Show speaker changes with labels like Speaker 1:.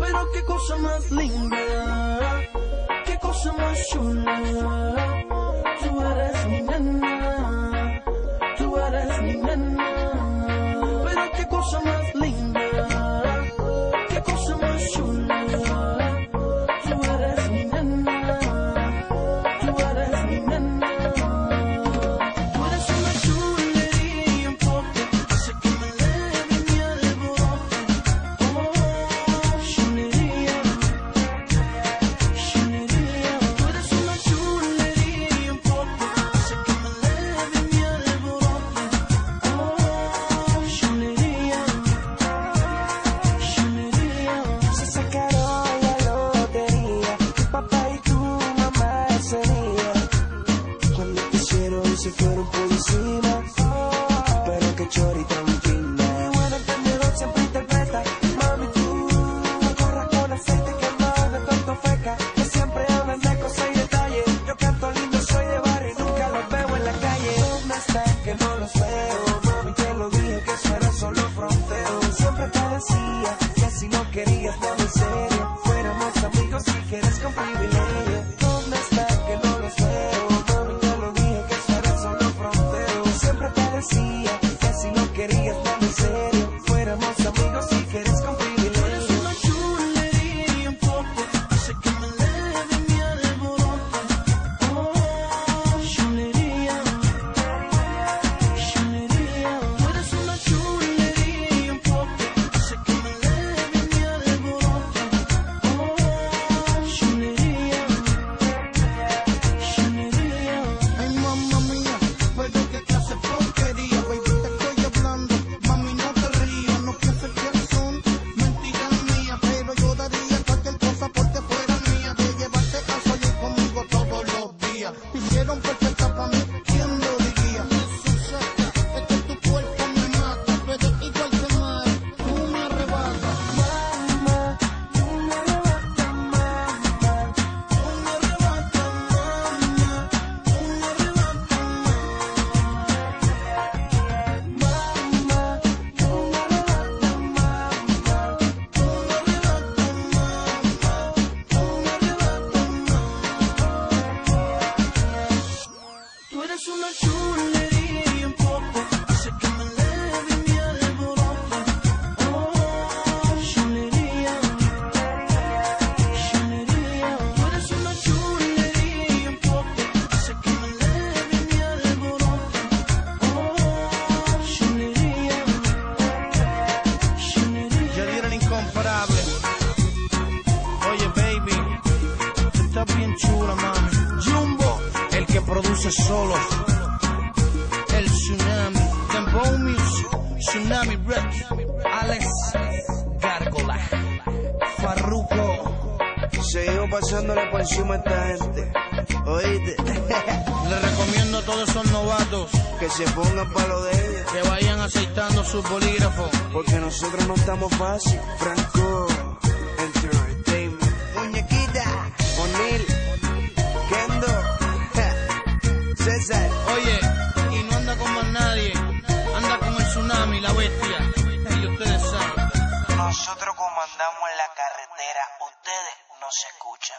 Speaker 1: Pero qué cosa más linda, qué cosa más chula.
Speaker 2: Te hicieron se fueron por encima. Pero que chori tan fina. Buen entendedor siempre interpreta. Mami, tú corra con aceite quemado de tanto feca. Que siempre hablan de cosas y detalles. Yo canto lindo, soy de barrio y nunca los veo en la calle. ¿Dónde están que no los veo? Mami, te lo dije que eso era solo fronteo. Siempre te decía que si no querías nada en serio, fuéramos amigos si quieres con privilegio.
Speaker 3: Produce solo. El Tsunami, Tempo Music, Tsunami Rap, Alex Gárgola, Farruko.
Speaker 4: Seguimos pasándole por encima a esta gente. Oíste,
Speaker 3: Le recomiendo a todos esos novatos
Speaker 4: que se pongan para lo de ella.
Speaker 3: que vayan aceitando sus bolígrafos.
Speaker 4: Porque nosotros no estamos fácil. Franco,
Speaker 3: Tsunami, la bestia. Y ustedes saben.
Speaker 4: Nosotros comandamos en la carretera, ustedes no se escuchan.